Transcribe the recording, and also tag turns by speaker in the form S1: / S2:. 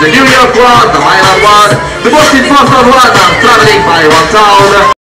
S1: the New York one, the Milan one, the most important one, I'm traveling by one town.